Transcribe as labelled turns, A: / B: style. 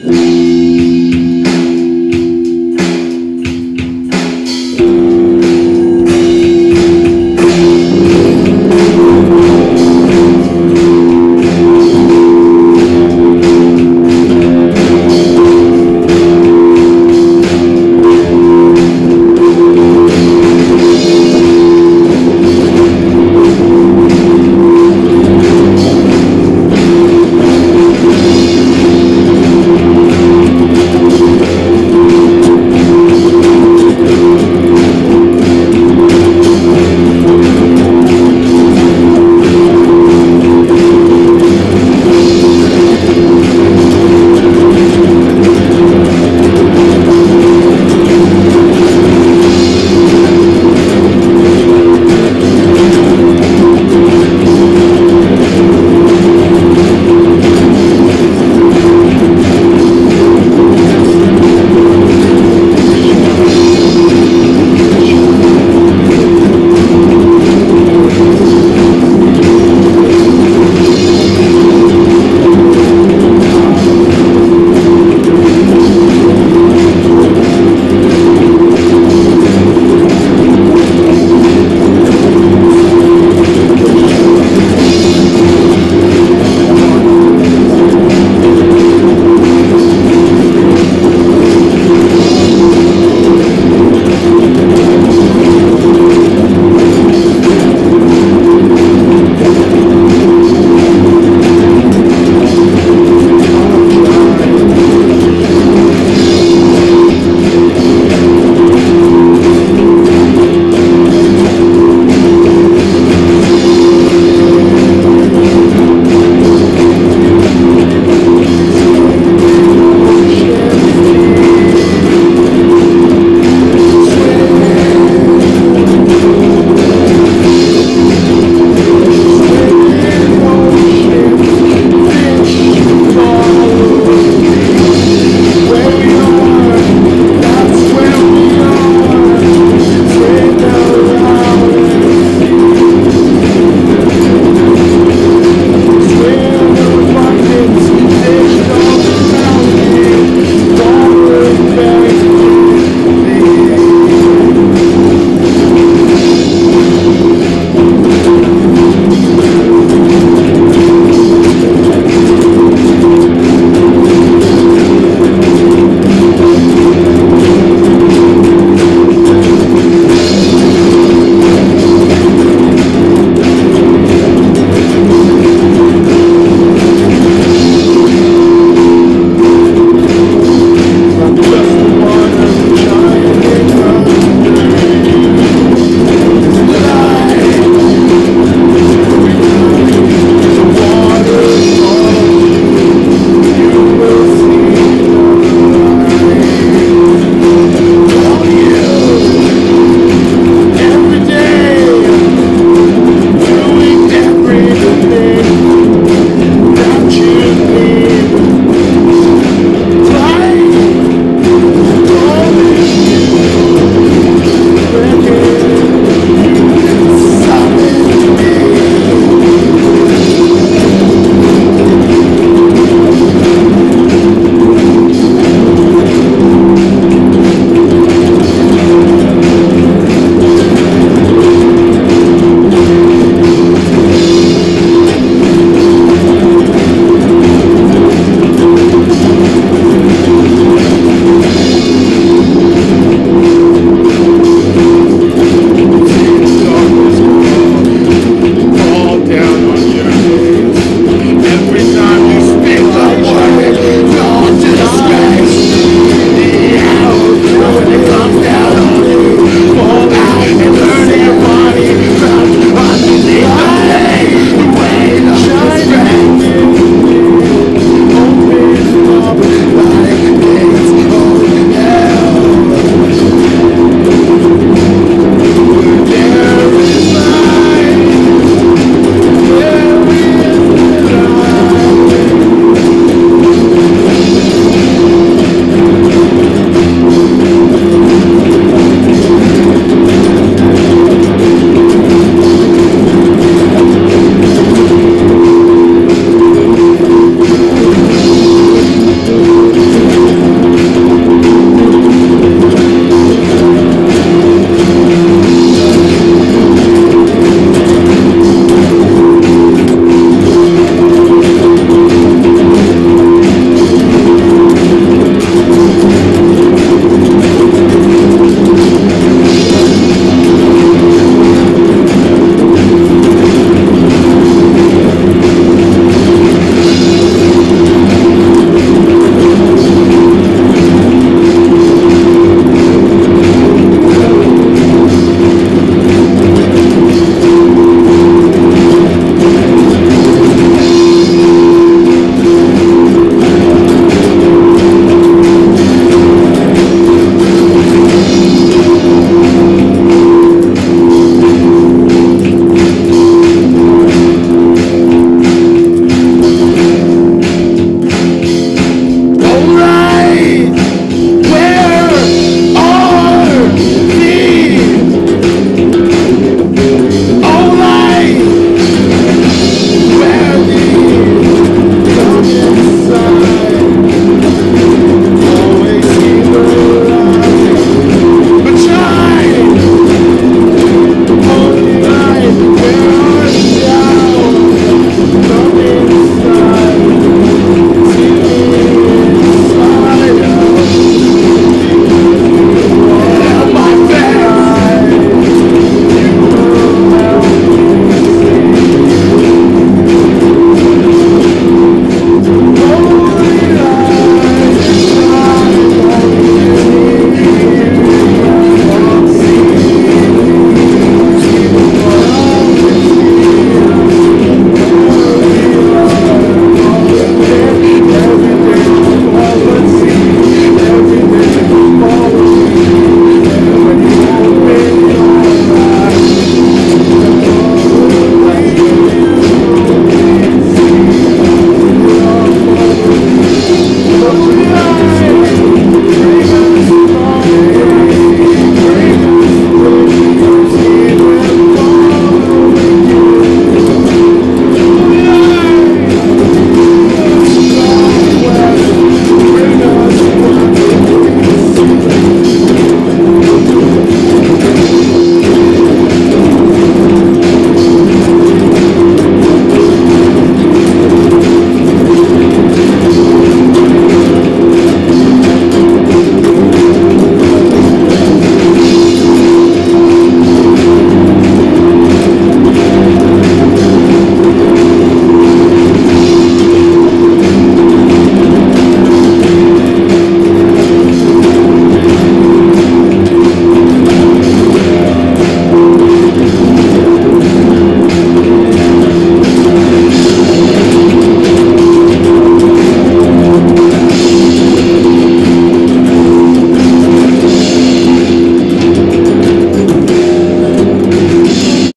A: Yeah.